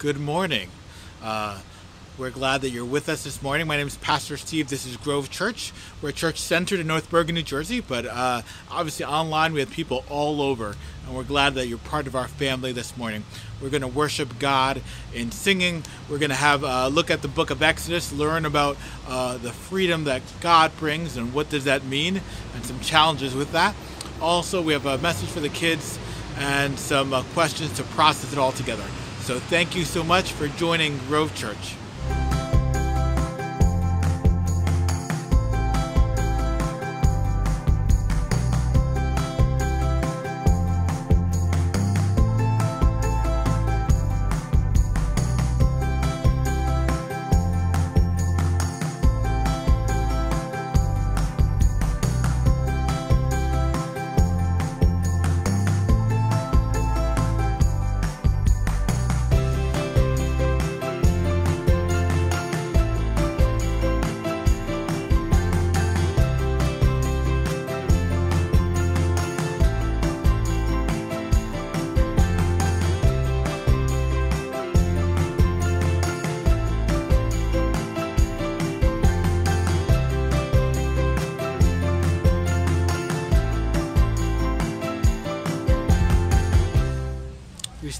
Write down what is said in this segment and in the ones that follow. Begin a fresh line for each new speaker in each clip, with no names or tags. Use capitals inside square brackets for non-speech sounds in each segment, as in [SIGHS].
Good morning. Uh, we're glad that you're with us this morning. My name is Pastor Steve. This is Grove Church. We're a church centered in North Bergen, New Jersey, but uh, obviously online we have people all over, and we're glad that you're part of our family this morning. We're going to worship God in singing. We're going to have a look at the book of Exodus, learn about uh, the freedom that God brings and what does that mean, and some challenges with that. Also, we have a message for the kids and some uh, questions to process it all together. So thank you so much for joining Grove Church.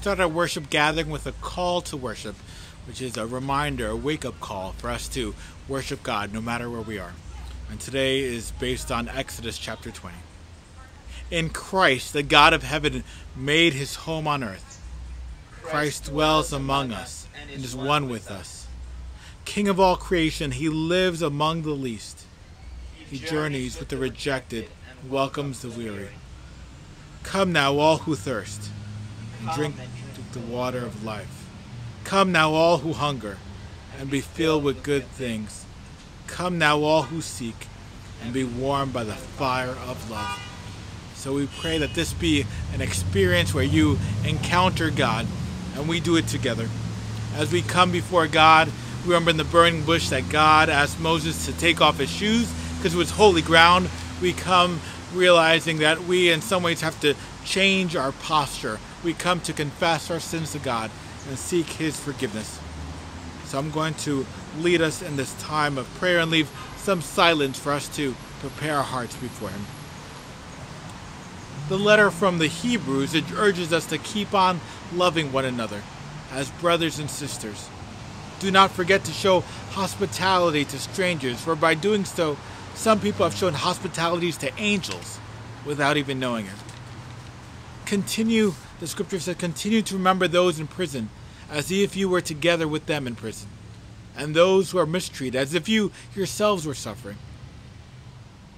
Start our worship gathering with a call to worship, which is a reminder, a wake up call for us to worship God no matter where we are. And today is based on Exodus chapter 20. In Christ, the God of heaven made his home on earth. Christ dwells among us and is one with us. King of all creation, he lives among the least. He journeys with the rejected and welcomes the weary. Come now, all who thirst drink the water of life. Come now, all who hunger, and be filled with good things. Come now, all who seek, and be warmed by the fire of love. So we pray that this be an experience where you encounter God, and we do it together. As we come before God, we remember in the burning bush that God asked Moses to take off his shoes because it was holy ground. We come realizing that we, in some ways, have to change our posture we come to confess our sins to God and seek His forgiveness. So I'm going to lead us in this time of prayer and leave some silence for us to prepare our hearts before Him. The letter from the Hebrews urges us to keep on loving one another as brothers and sisters. Do not forget to show hospitality to strangers, for by doing so, some people have shown hospitalities to angels without even knowing it. Continue the scripture says, continue to remember those in prison as if you were together with them in prison, and those who are mistreated as if you yourselves were suffering.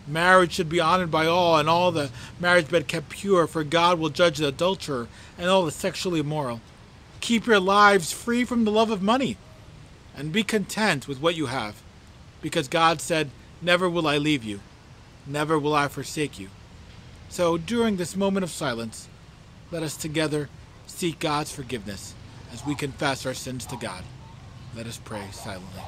Marriage should be honored by all, and all the marriage bed kept pure, for God will judge the adulterer and all the sexually immoral. Keep your lives free from the love of money, and be content with what you have, because God said, Never will I leave you, never will I forsake you. So during this moment of silence, let us together seek God's forgiveness as we confess our sins to God. Let us pray silently.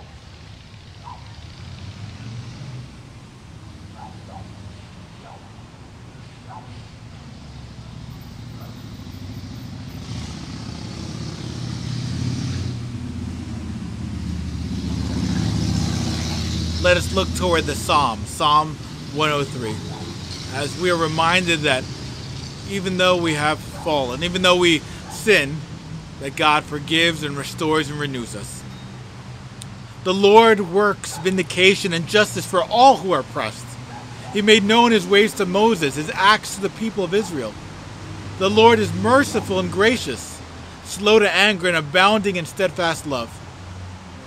Let us look toward the Psalm, Psalm 103, as we are reminded that even though we have fallen, even though we sin, that God forgives and restores and renews us. The Lord works vindication and justice for all who are oppressed. He made known his ways to Moses, his acts to the people of Israel. The Lord is merciful and gracious, slow to anger and abounding in steadfast love.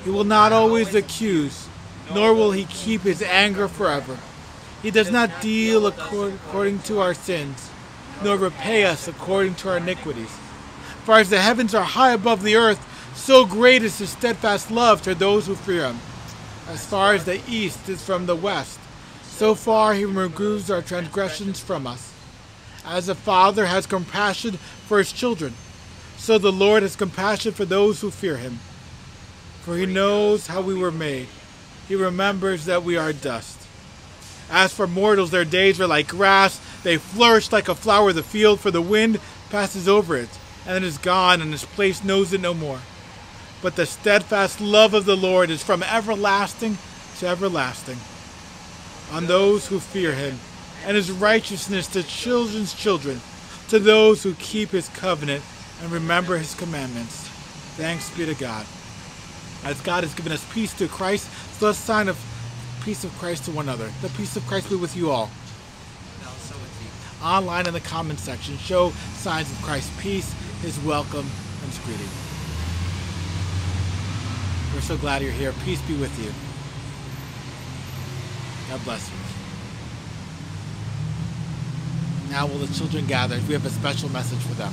He will not always accuse, nor will he keep his anger forever. He does not deal according to our sins nor repay us according to our iniquities. For as the heavens are high above the earth, so great is his steadfast love to those who fear him. As far as the east is from the west, so far he removes our transgressions from us. As a father has compassion for his children, so the Lord has compassion for those who fear him. For he knows how we were made. He remembers that we are dust. As for mortals, their days are like grass. They flourish like a flower of the field, for the wind passes over it, and it is gone, and its place knows it no more. but the steadfast love of the Lord is from everlasting to everlasting on those who fear him, and his righteousness to children's children, to those who keep his covenant and remember his commandments. Thanks be to God. As God has given us peace through Christ, so let's sign of peace of Christ to one another. The peace of Christ be with you all.
And also with you.
Online in the comment section, show signs of Christ's peace, his welcome, and his greeting. We're so glad you're here. Peace be with you. God bless you. Now will the children gather? We have a special message for them.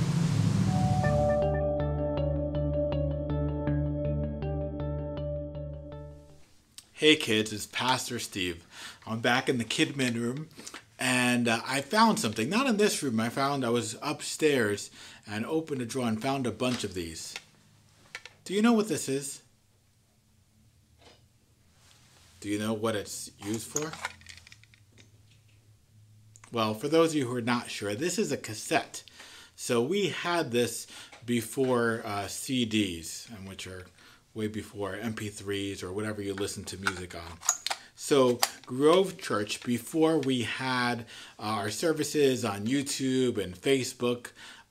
Hey kids, it's Pastor Steve. I'm back in the Kidmin room and uh, I found something. Not in this room, I found I was upstairs and opened a drawer and found a bunch of these. Do you know what this is? Do you know what it's used for? Well, for those of you who are not sure, this is a cassette. So we had this before uh, CDs, and which are way before MP3s or whatever you listen to music on. So Grove Church, before we had uh, our services on YouTube and Facebook,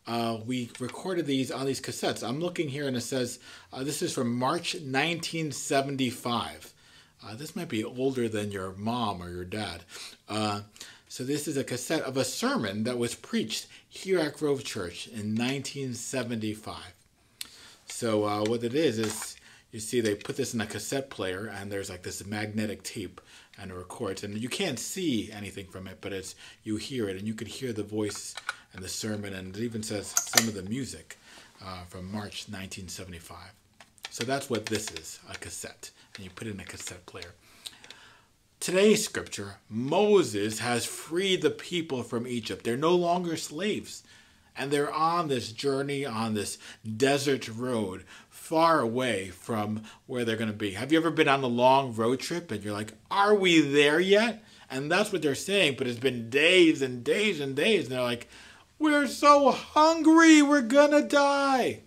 uh, we recorded these on these cassettes. I'm looking here and it says uh, this is from March 1975. Uh, this might be older than your mom or your dad. Uh, so this is a cassette of a sermon that was preached here at Grove Church in 1975. So uh, what it is is you see they put this in a cassette player and there's like this magnetic tape and it records and you can't see anything from it but it's you hear it and you can hear the voice and the sermon and it even says some of the music uh, from March 1975. So that's what this is, a cassette. And you put it in a cassette player. Today's scripture, Moses has freed the people from Egypt. They're no longer slaves. And they're on this journey, on this desert road, far away from where they're going to be. Have you ever been on a long road trip and you're like, are we there yet? And that's what they're saying, but it's been days and days and days. And they're like, we're so hungry, we're going to die.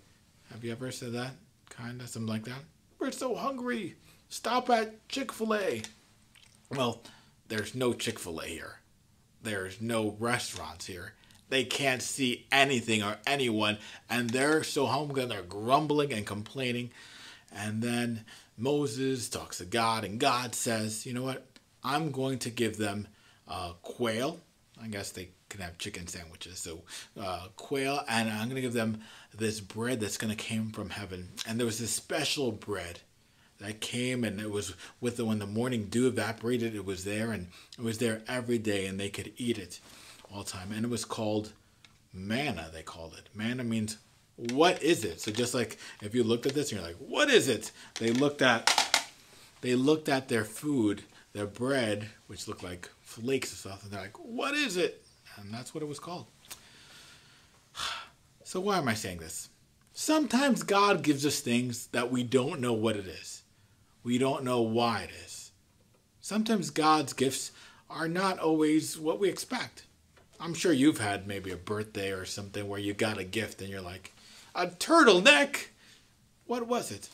Have you ever said that? Kind of, something like that? We're so hungry. Stop at Chick fil A. Well, there's no Chick fil A here. There's no restaurants here. They can't see anything or anyone, and they're so hungry they're grumbling and complaining. And then Moses talks to God, and God says, You know what? I'm going to give them uh, quail. I guess they can have chicken sandwiches. So, uh, quail, and I'm going to give them this bread that's going to come from heaven. And there was this special bread that came and it was with the when the morning dew evaporated it was there and it was there every day and they could eat it all the time and it was called manna they called it. Manna means what is it? So just like if you looked at this and you're like what is it? They looked at they looked at their food their bread which looked like flakes and stuff and they're like what is it? And that's what it was called. [SIGHS] So why am i saying this? Sometimes god gives us things that we don't know what it is. We don't know why it is. Sometimes God's gifts are not always what we expect. I'm sure you've had maybe a birthday or something where you got a gift and you're like, a turtleneck? What was it?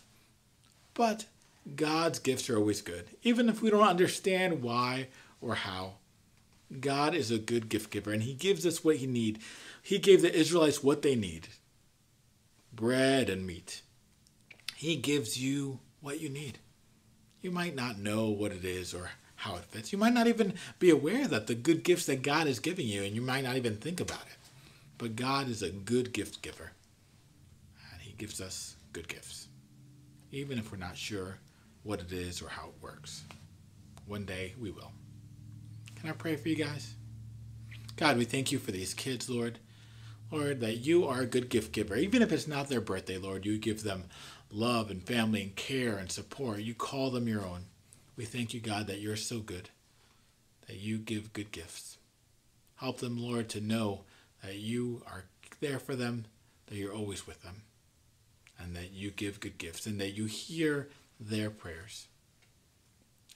But God's gifts are always good, even if we don't understand why or how. God is a good gift giver and He gives us what He need. He gave the Israelites what they need bread and meat. He gives you what you need. You might not know what it is or how it fits. You might not even be aware that the good gifts that God is giving you, and you might not even think about it. But God is a good gift giver, and He gives us good gifts, even if we're not sure what it is or how it works. One day we will. Can I pray for you guys? God, we thank you for these kids, Lord. Lord, that you are a good gift giver. Even if it's not their birthday, Lord, you give them love and family and care and support. You call them your own. We thank you, God, that you're so good, that you give good gifts. Help them, Lord, to know that you are there for them, that you're always with them, and that you give good gifts, and that you hear their prayers.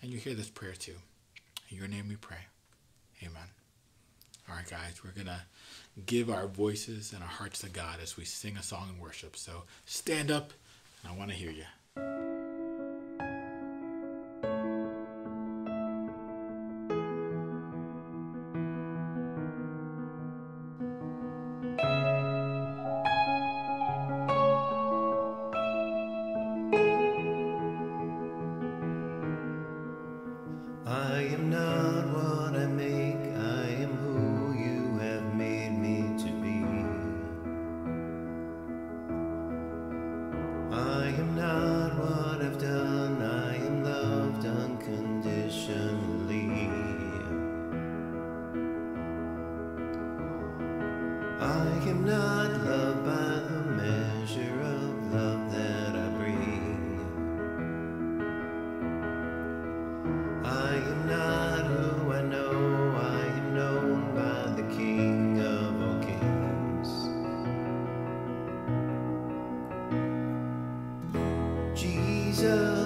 And you hear this prayer too. In your name we pray. Amen. All right, guys, we're going to give our voices and our hearts to God as we sing a song in worship. So stand up and I want to hear you.
Jesus,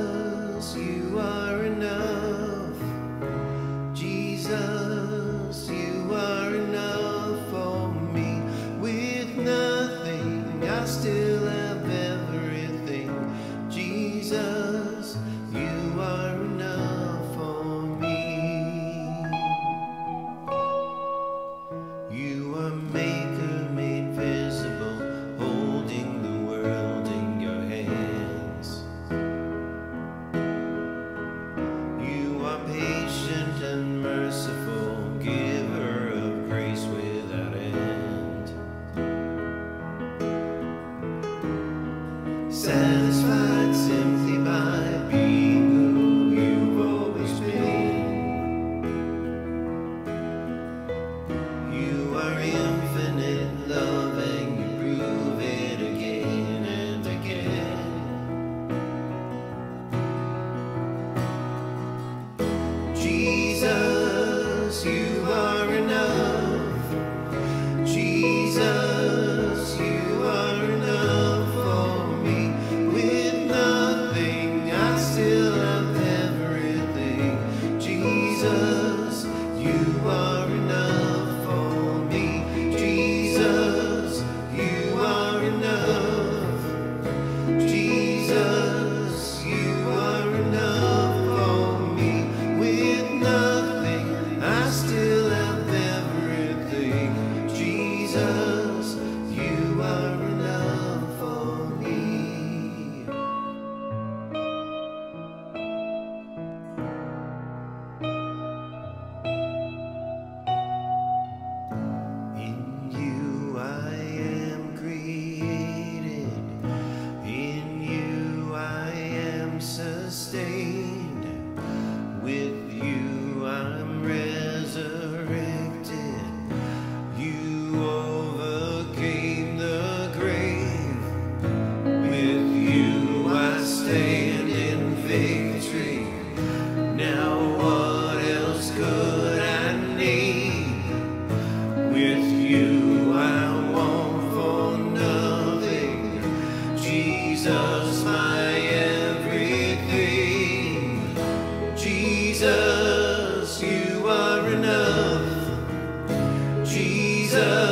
Jesus,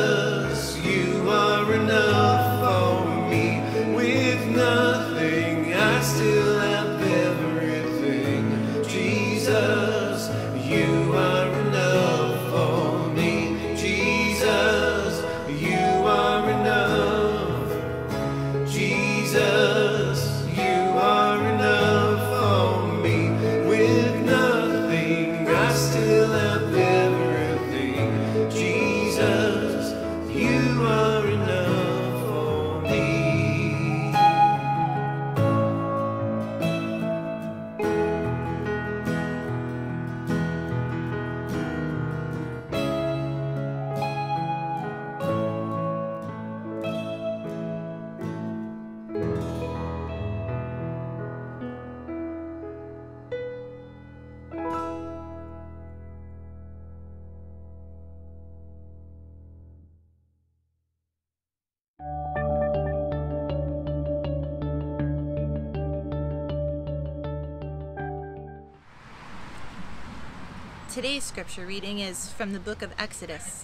scripture reading is from the book of Exodus,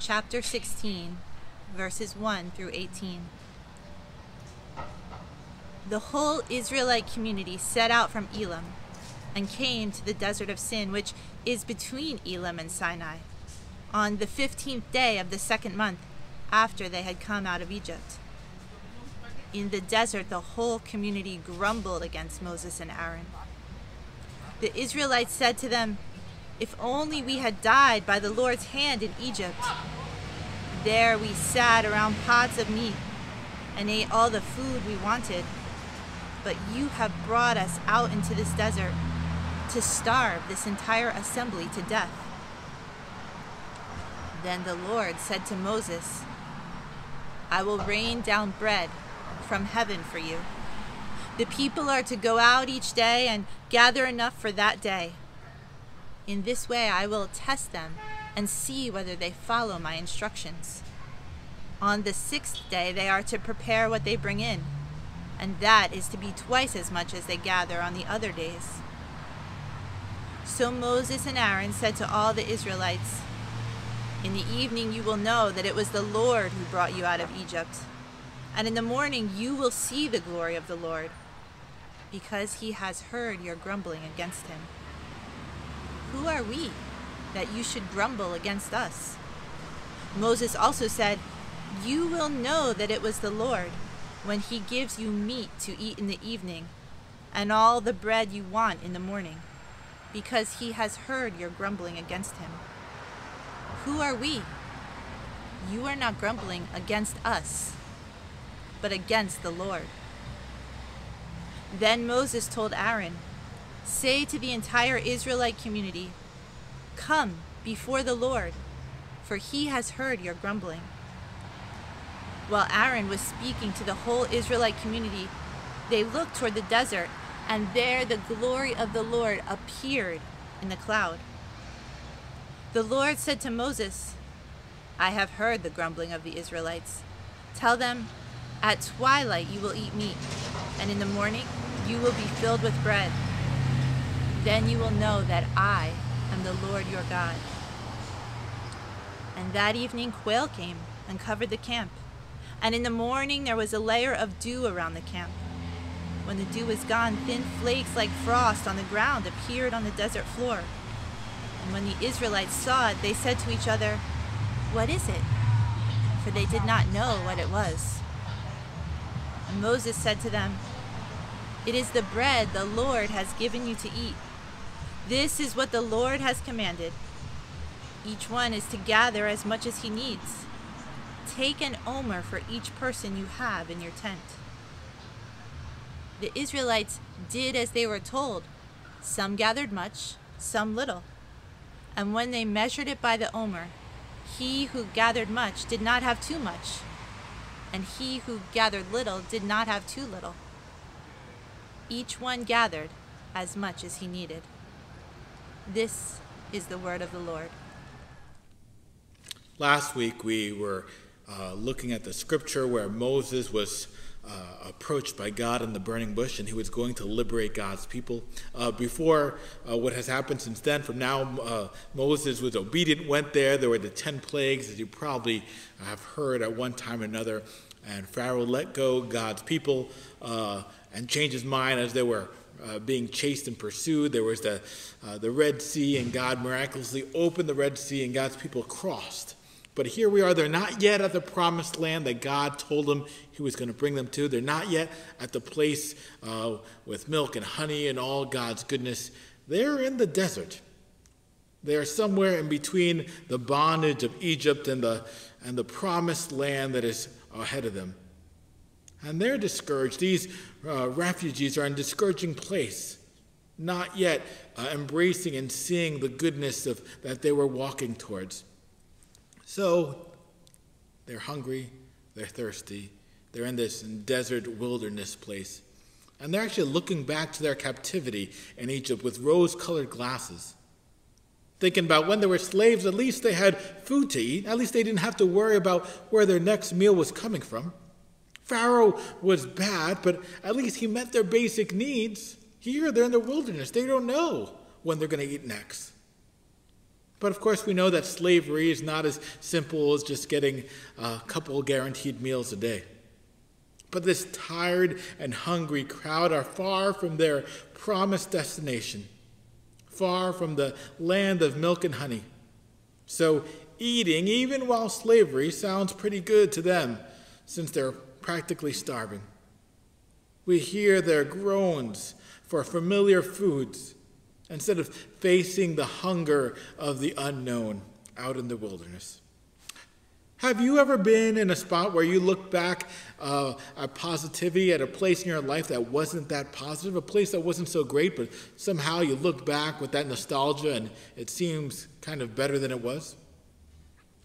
chapter 16, verses 1 through 18. The whole Israelite community set out from Elim and came to the desert of Sin, which is between Elim and Sinai, on the fifteenth day of the second month after they had come out of Egypt. In the desert, the whole community grumbled against Moses and Aaron. The Israelites said to them, If only we had died by the Lord's hand in Egypt. There we sat around pots of meat and ate all the food we wanted. But you have brought us out into this desert to starve this entire assembly to death. Then the Lord said to Moses, I will rain down bread from heaven for you. The people are to go out each day and gather enough for that day. In this way I will test them and see whether they follow my instructions. On the sixth day they are to prepare what they bring in, and that is to be twice as much as they gather on the other days. So Moses and Aaron said to all the Israelites, In the evening you will know that it was the Lord who brought you out of Egypt, and in the morning you will see the glory of the Lord, because he has heard your grumbling against him. Who are we that you should grumble against us? Moses also said, You will know that it was the Lord when he gives you meat to eat in the evening, and all the bread you want in the morning because he has heard your grumbling against him. Who are we? You are not grumbling against us, but against the Lord. Then Moses told Aaron, Say to the entire Israelite community, Come before the Lord, for he has heard your grumbling. While Aaron was speaking to the whole Israelite community, they looked toward the desert and there the glory of the Lord appeared in the cloud. The Lord said to Moses, I have heard the grumbling of the Israelites. Tell them, At twilight you will eat meat, and in the morning you will be filled with bread. Then you will know that I am the Lord your God. And that evening quail came and covered the camp, and in the morning there was a layer of dew around the camp. When the dew was gone, thin flakes like frost on the ground appeared on the desert floor. And when the Israelites saw it, they said to each other, What is it? For they did not know what it was. And Moses said to them, It is the bread the Lord has given you to eat. This is what the Lord has commanded. Each one is to gather as much as he needs. Take an omer for each person you have in your tent the Israelites did as they were told. Some gathered much, some little. And when they measured it by the omer, he who gathered much did not have too much, and he who gathered little did not have too little. Each one gathered as much as he needed. This is the word of the Lord.
Last week we were uh, looking at the scripture where Moses was uh, approached by God in the burning bush, and he was going to liberate God's people. Uh, before uh, what has happened since then, from now, uh, Moses was obedient, went there. There were the 10 plagues, as you probably have heard at one time or another. And Pharaoh let go God's people uh, and changed his mind as they were uh, being chased and pursued. There was the, the Red Sea, and God miraculously opened the Red Sea, and God's people crossed. But here we are. They're not yet at the promised land that God told them He was going to bring them to. They're not yet at the place uh, with milk and honey and all God's goodness. They're in the desert. They're somewhere in between the bondage of Egypt and the, and the promised land that is ahead of them. And they're discouraged. These uh, refugees are in a discouraging place, not yet uh, embracing and seeing the goodness of, that they were walking towards. So they're hungry, they're thirsty, they're in this desert wilderness place. And they're actually looking back to their captivity in Egypt with rose colored glasses. Thinking about when they were slaves, at least they had food to eat. At least they didn't have to worry about where their next meal was coming from. Pharaoh was bad, but at least he met their basic needs. Here, they're in the wilderness. They don't know when they're going to eat next. But of course, we know that slavery is not as simple as just getting a couple guaranteed meals a day. But this tired and hungry crowd are far from their promised destination, far from the land of milk and honey. So, eating, even while slavery, sounds pretty good to them since they're practically starving. We hear their groans for familiar foods instead of facing the hunger of the unknown out in the wilderness. Have you ever been in a spot where you look back uh, at positivity at a place in your life that wasn't that positive, a place that wasn't so great, but somehow you look back with that nostalgia and it seems kind of better than it was?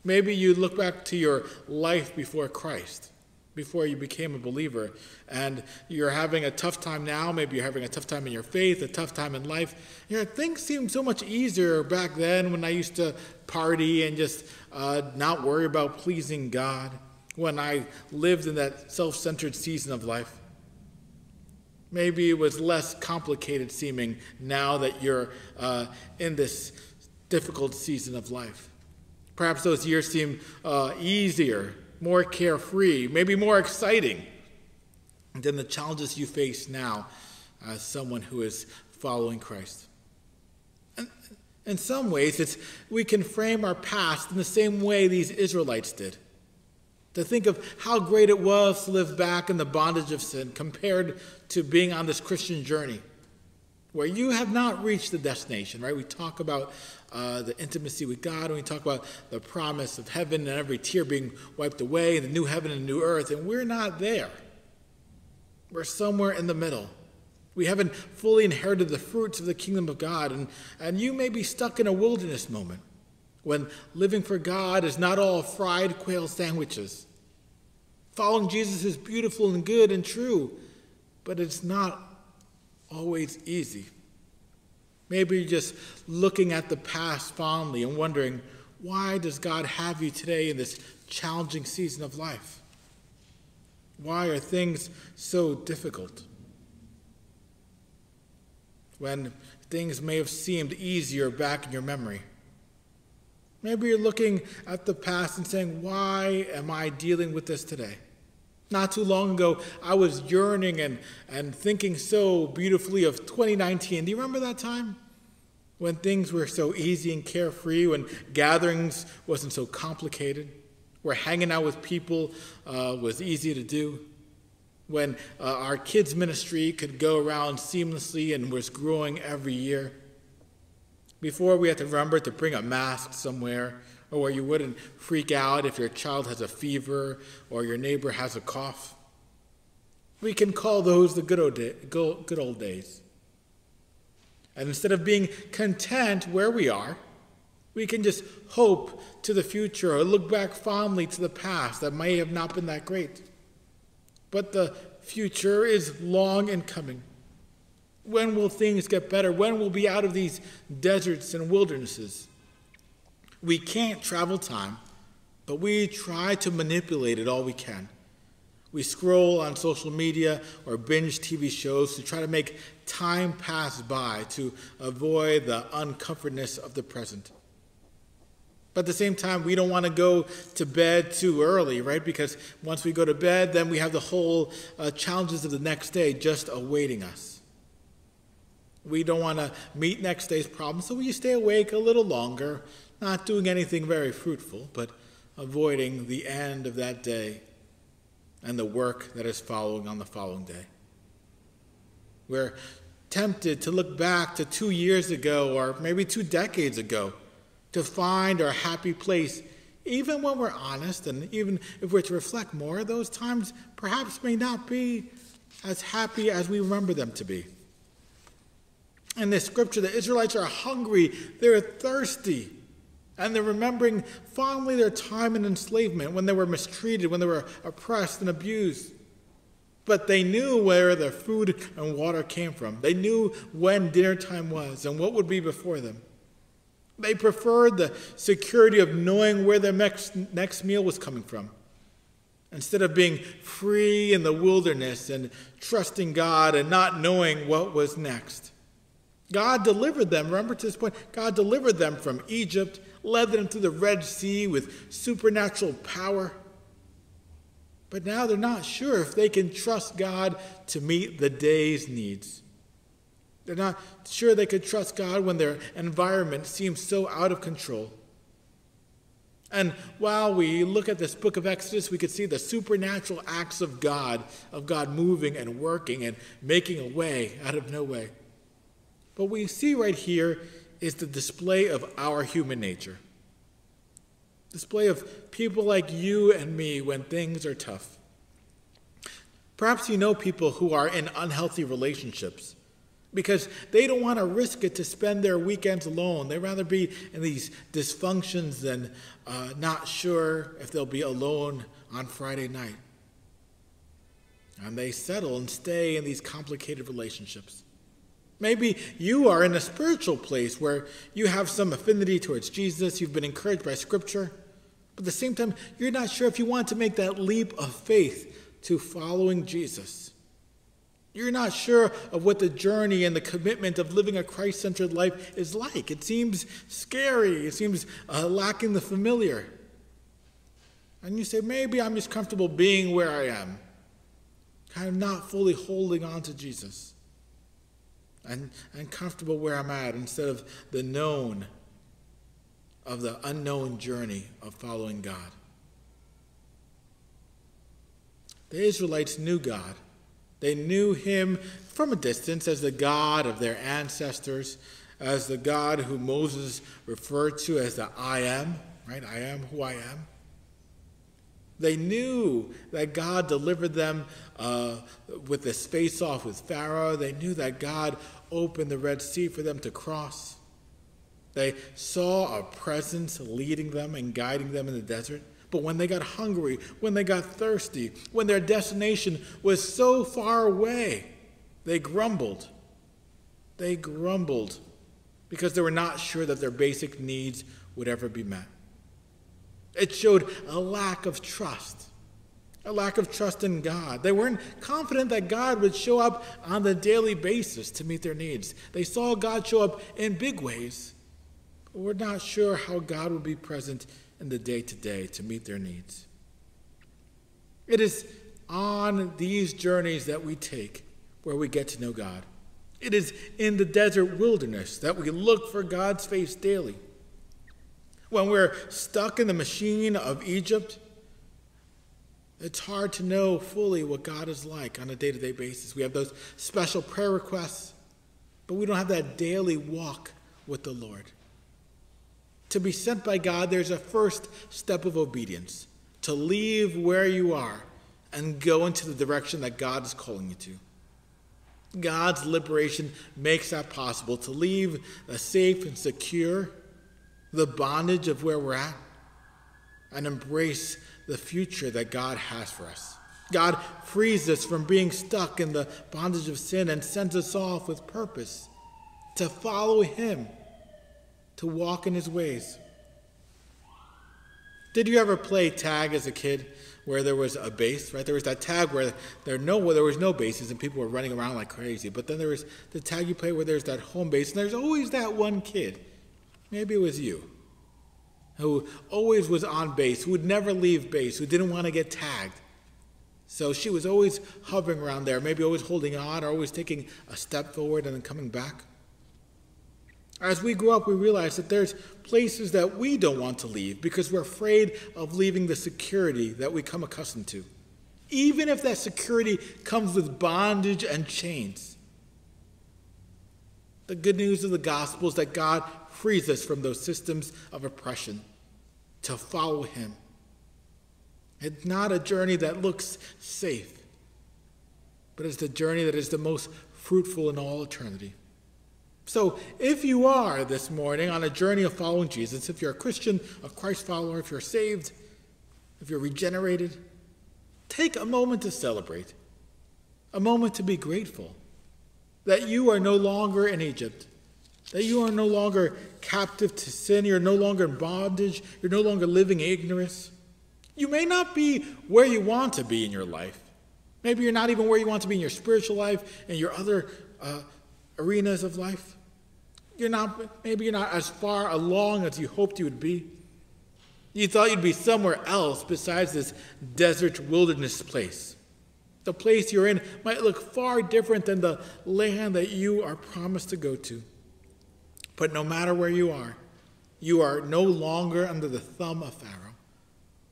Maybe you look back to your life before Christ before you became a believer. And you're having a tough time now. Maybe you're having a tough time in your faith, a tough time in life. You know, things seemed so much easier back then when I used to party and just uh, not worry about pleasing God, when I lived in that self centered season of life. Maybe it was less complicated seeming now that you're uh, in this difficult season of life. Perhaps those years seem uh, easier more carefree, maybe more exciting than the challenges you face now as someone who is following Christ. in some ways, it's, we can frame our past in the same way these Israelites did. To think of how great it was to live back in the bondage of sin compared to being on this Christian journey where you have not reached the destination, right? We talk about uh, the intimacy with God, and we talk about the promise of heaven and every tear being wiped away, and the new heaven and new earth, and we're not there. We're somewhere in the middle. We haven't fully inherited the fruits of the kingdom of God, and, and you may be stuck in a wilderness moment when living for God is not all fried quail sandwiches. Following Jesus is beautiful and good and true, but it's not always easy. Maybe you're just looking at the past fondly and wondering, why does God have you today in this challenging season of life? Why are things so difficult? When things may have seemed easier back in your memory. Maybe you're looking at the past and saying, Why am I dealing with this today? Not too long ago, I was yearning and, and thinking so beautifully of 2019. Do you remember that time? When things were so easy and carefree, when gatherings wasn't so complicated, where hanging out with people uh, was easy to do, when uh, our kids' ministry could go around seamlessly and was growing every year. Before we had to remember to bring a mask somewhere, or where you wouldn't freak out if your child has a fever or your neighbor has a cough. We can call those the good old, day, good old days. And instead of being content where we are, we can just hope to the future or look back fondly to the past that may have not been that great. But the future is long in coming. When will things get better? When will we be out of these deserts and wildernesses? We can't travel time, but we try to manipulate it all we can. We scroll on social media or binge TV shows to try to make time pass by to avoid the uncomfortness of the present. But at the same time, we don't want to go to bed too early, right? Because once we go to bed, then we have the whole uh, challenges of the next day just awaiting us. We don't want to meet next day's problems, so we stay awake a little longer not doing anything very fruitful, but avoiding the end of that day and the work that is following on the following day. We're tempted to look back to two years ago or maybe two decades ago to find our happy place, even when we're honest and even if we're to reflect more, those times perhaps may not be as happy as we remember them to be. In this scripture, the Israelites are hungry, they're thirsty. And they're remembering fondly their time in enslavement when they were mistreated, when they were oppressed and abused. But they knew where their food and water came from. They knew when dinner time was and what would be before them. They preferred the security of knowing where their next, next meal was coming from. Instead of being free in the wilderness and trusting God and not knowing what was next. God delivered them, remember to this point, God delivered them from Egypt led them through the Red Sea with supernatural power. But now they're not sure if they can trust God to meet the day's needs. They're not sure they could trust God when their environment seems so out of control. And while we look at this book of Exodus, we could see the supernatural acts of God, of God moving and working and making a way out of no way. But we see right here is the display of our human nature. Display of people like you and me when things are tough. Perhaps you know people who are in unhealthy relationships because they don't want to risk it to spend their weekends alone. They'd rather be in these dysfunctions than uh, not sure if they'll be alone on Friday night. And they settle and stay in these complicated relationships. Maybe you are in a spiritual place where you have some affinity towards Jesus, you've been encouraged by Scripture, but at the same time, you're not sure if you want to make that leap of faith to following Jesus. You're not sure of what the journey and the commitment of living a Christ centered life is like. It seems scary, it seems uh, lacking the familiar. And you say, maybe I'm just comfortable being where I am, kind of not fully holding on to Jesus, and, comfortable where I'm at instead of the known, of the unknown journey of following God. The Israelites knew God. They knew him from a distance as the God of their ancestors, as the God who Moses referred to as the I am, right? I am who I am. They knew that God delivered them uh, with the space off with Pharaoh. They knew that God opened the Red Sea for them to cross. They saw a presence leading them and guiding them in the desert. But when they got hungry, when they got thirsty, when their destination was so far away, they grumbled. They grumbled because they were not sure that their basic needs would ever be met. It showed a lack of trust, a lack of trust in God. They weren't confident that God would show up on the daily basis to meet their needs. They saw God show up in big ways, but were not sure how God would be present in the day to day to meet their needs. It is on these journeys that we take where we get to know God. It is in the desert wilderness that we look for God's face daily. When we're stuck in the machine of Egypt, it's hard to know fully what God is like on a day to day basis. We have those special prayer requests, but we don't have that daily walk with the Lord. To be sent by God, there's a first step of obedience to leave where you are and go into the direction that God is calling you to. God's liberation makes that possible to leave a safe and secure, the bondage of where we're at, and embrace the future that God has for us. God frees us from being stuck in the bondage of sin and sends us off with purpose to follow Him to walk in his ways. Did you ever play tag as a kid where there was a base, right? There was that tag where there no there was no bases and people were running around like crazy. But then there was the tag you play where there's that home base, and there's always that one kid. Maybe it was you. Who always was on base, who would never leave base, who didn't want to get tagged. So she was always hovering around there, maybe always holding on or always taking a step forward and then coming back. As we grow up, we realize that there's places that we don't want to leave because we're afraid of leaving the security that we come accustomed to, even if that security comes with bondage and chains. The good news of the gospel is that God frees us from those systems of oppression to follow Him. It's not a journey that looks safe, but it's the journey that is the most fruitful in all eternity. So, if you are this morning on a journey of following Jesus, if you're a Christian, a Christ follower, if you're saved, if you're regenerated, take a moment to celebrate, a moment to be grateful that you are no longer in Egypt, that you are no longer captive to sin, you're no longer in bondage, you're no longer living ignorance. You may not be where you want to be in your life. Maybe you're not even where you want to be in your spiritual life and your other uh, arenas of life. You're not, maybe you're not as far along as you hoped you would be. You thought you'd be somewhere else besides this desert wilderness place. The place you're in might look far different than the land that you are promised to go to. But no matter where you are, you are no longer under the thumb of Pharaoh.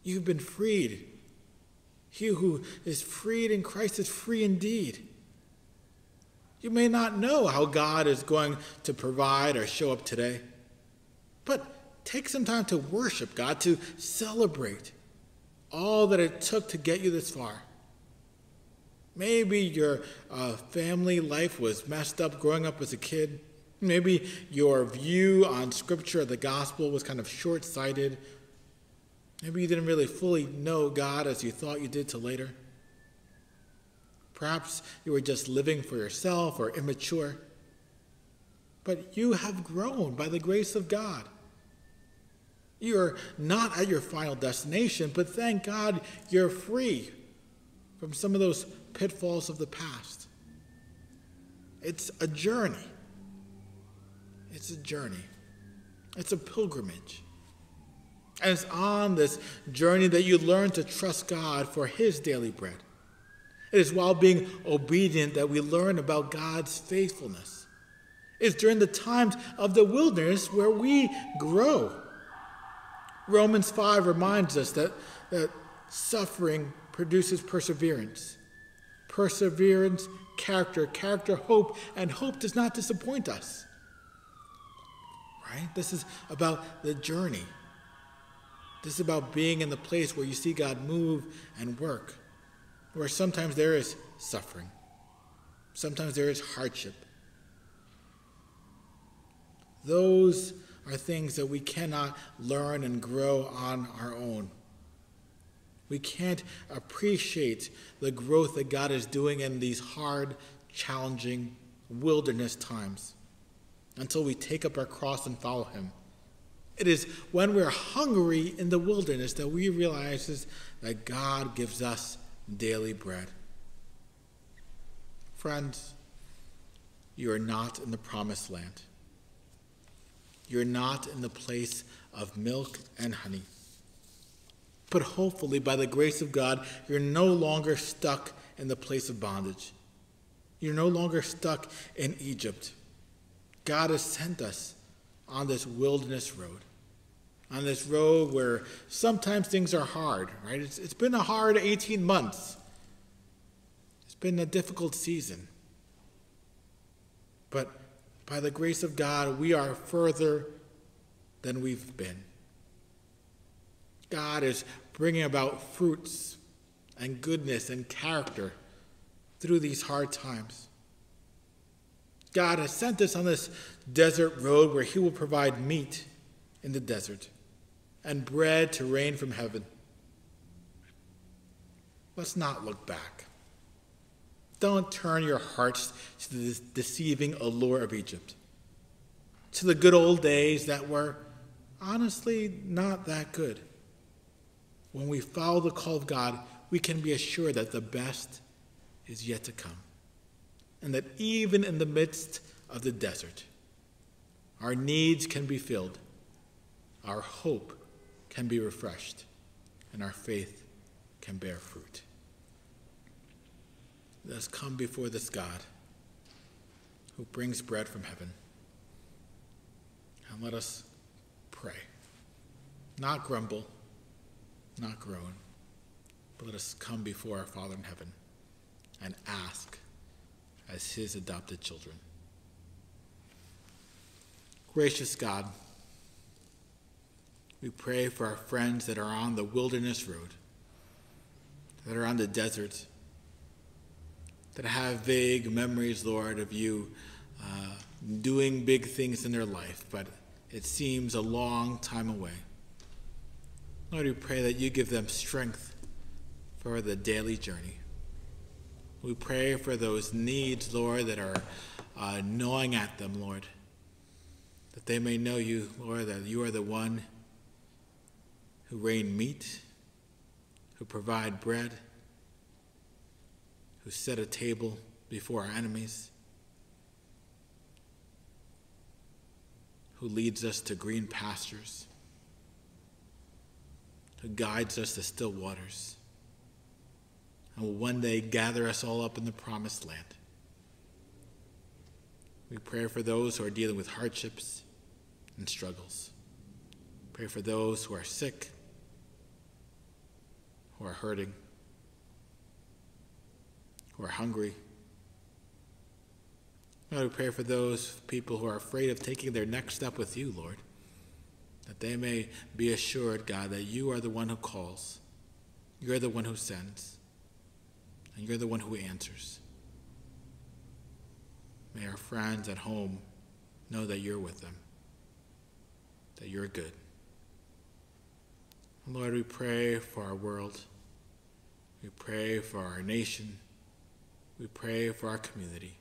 You've been freed. He who is freed in Christ is free indeed. You may not know how God is going to provide or show up today, but take some time to worship God, to celebrate all that it took to get you this far. Maybe your uh, family life was messed up growing up as a kid. Maybe your view on Scripture or the gospel was kind of short sighted. Maybe you didn't really fully know God as you thought you did till later. Perhaps you were just living for yourself or immature. But you have grown by the grace of God. You are not at your final destination, but thank God you're free from some of those pitfalls of the past. It's a journey. It's a journey. It's a pilgrimage. And it's on this journey that you learn to trust God for His daily bread. It is while being obedient that we learn about God's faithfulness. It's during the times of the wilderness where we grow. Romans 5 reminds us that, that suffering produces perseverance. Perseverance, character, character, hope, and hope does not disappoint us. Right? This is about the journey. This is about being in the place where you see God move and work where sometimes there is suffering, sometimes there is hardship. Those are things that we cannot learn and grow on our own. We can't appreciate the growth that God is doing in these hard, challenging wilderness times until we take up our cross and follow Him. It is when we're hungry in the wilderness that we realize that God gives us daily bread. Friends, you are not in the promised land. You're not in the place of milk and honey. But hopefully, by the grace of God, you're no longer stuck in the place of bondage. You're no longer stuck in Egypt. God has sent us on this wilderness road on this road where sometimes things are hard, right? It's, it's been a hard 18 months. It's been a difficult season. But by the grace of God, we are further than we've been. God is bringing about fruits and goodness and character through these hard times. God has sent us on this desert road where He will provide meat in the desert and bread to rain from heaven. Let's not look back. Don't turn your hearts to the deceiving allure of Egypt, to the good old days that were honestly not that good. When we follow the call of God, we can be assured that the best is yet to come, and that even in the midst of the desert, our needs can be filled, our hope can be refreshed and our faith can bear fruit. Let us come before this God who brings bread from heaven. And let us pray. Not grumble, not groan, but let us come before our Father in heaven and ask as his adopted children. Gracious God, we pray for our friends that are on the wilderness road, that are on the desert, that have vague memories, Lord, of you uh, doing big things in their life, but it seems a long time away. Lord, we pray that you give them strength for the daily journey. We pray for those needs, Lord, that are uh, gnawing at them, Lord, that they may know you, Lord, that you are the one who rain meat, who provide bread, who set a table before our enemies, who leads us to green pastures. who guides us to still waters, and will one day gather us all up in the promised land. We pray for those who are dealing with hardships and struggles. Pray for those who are sick, who are hurting, who are hungry. Lord, we pray for those people who are afraid of taking their next step with you, Lord, that they may be assured, God, that you are the one who calls, you're the one who sends, and you're the one who answers. May our friends at home know that you're with them, that you're good. Lord, we pray for our world. We pray for our nation. We pray for our community.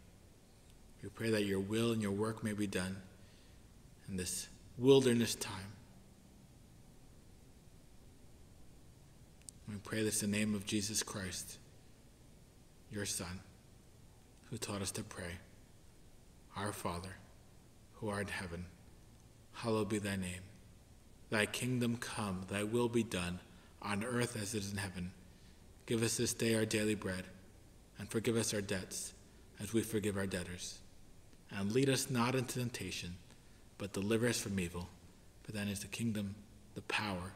We pray that your will and your work may be done in this wilderness time. We pray this in the name of Jesus Christ, your Son, who taught us to pray. Our Father, who art in heaven, hallowed be thy name. Thy kingdom come, thy will be done, on earth as it is in heaven. Give us this day our daily bread, and forgive us our debts, as we forgive our debtors. And lead us not into temptation, but deliver us from evil. For thine is the kingdom, the power,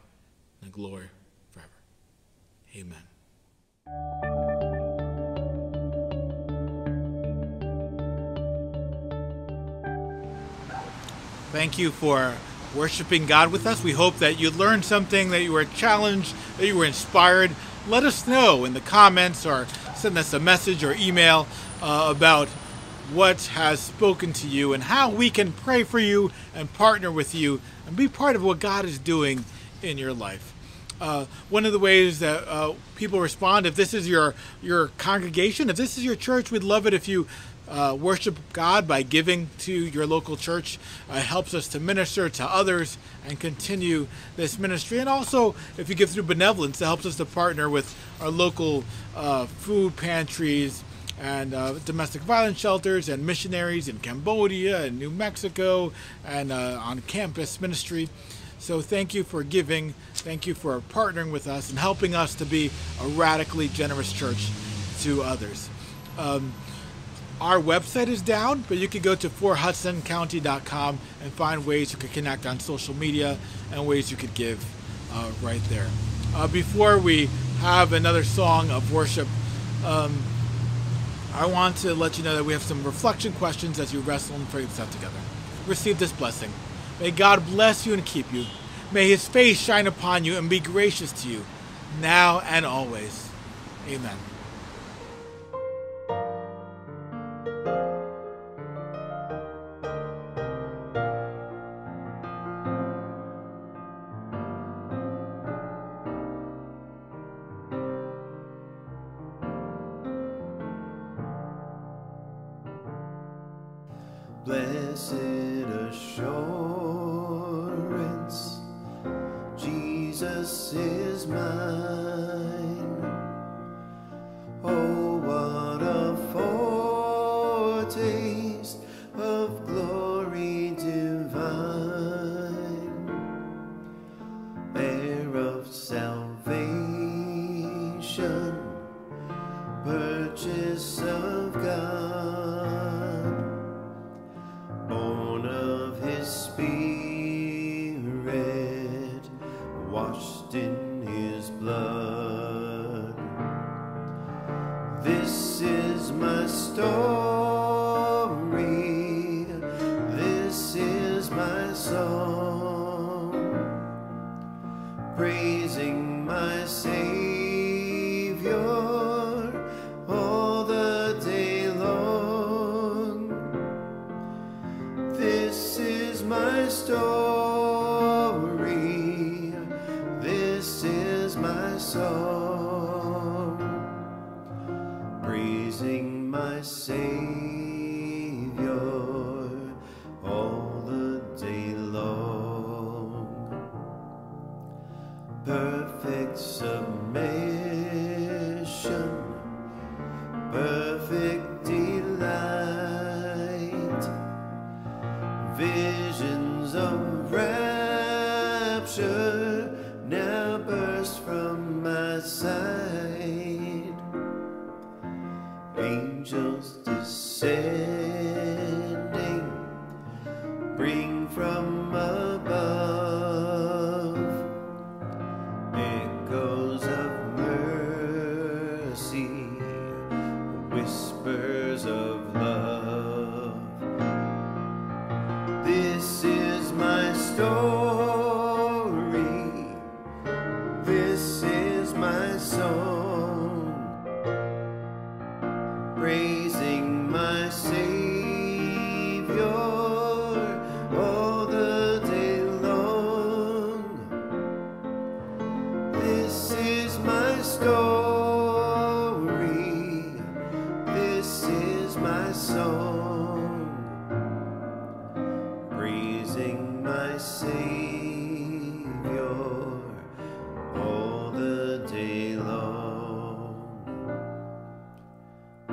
and the glory forever. Amen. Thank you for worshiping God with us. We hope that you learned something, that you were challenged, that you were inspired. Let us know in the comments or send us a message or email uh, about what has spoken to you and how we can pray for you and partner with you and be part of what God is doing in your life. Uh, one of the ways that uh, people respond, if this is your your congregation, if this is your church, we'd love it if you uh, worship God by giving to your local church. Uh, helps us to minister to others and continue this ministry. And also, if you give through benevolence, it helps us to partner with our local uh, food pantries and uh, domestic violence shelters and missionaries in Cambodia and New Mexico and uh, on campus ministry. So thank you for giving. Thank you for partnering with us and helping us to be a radically generous church to others. Um, our website is down, but you can go to forhudsoncounty.com and find ways you could connect on social media and ways you could give uh, right there. Uh, before we have another song of worship, um, I want to let you know that we have some reflection questions as you wrestle and pray out together. Receive this blessing. May God bless you and keep you. May his face shine upon you and be gracious to you, now and always. Amen.
Blessed assurance, Jesus is mine. Submission.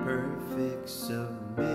Perfect submission,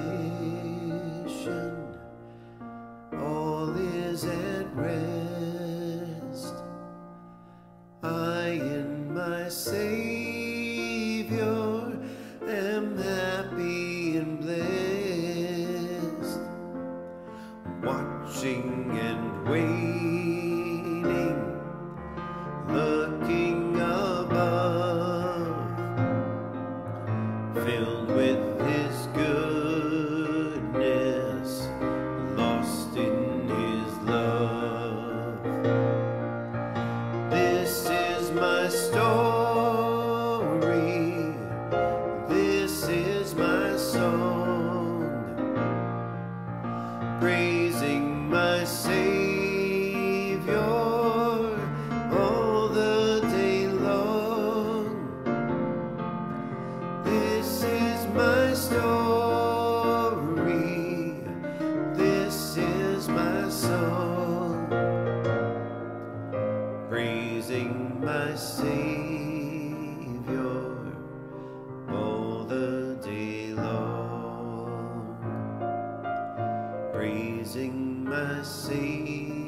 Savior